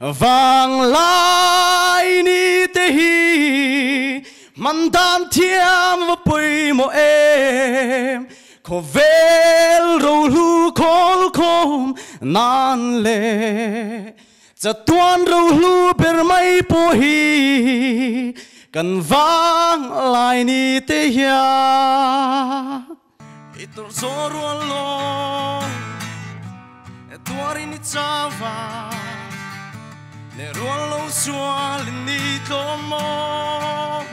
vang lai ni te hi, man dan thiam va pui mo em. Ko vel ro lu kol kom nan le. Cha tuan ro lu ber mai po hi, kan vang lai ni te ya itor zoro along e etuari ni chava le ruang lo sual ni tomo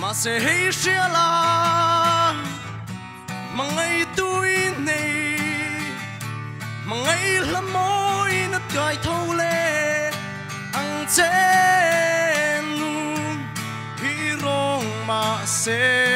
Ma se hei shia la, mà ngay tôi này mà ngay là môi nó cài thâu lệ ăn chén hi rong ma se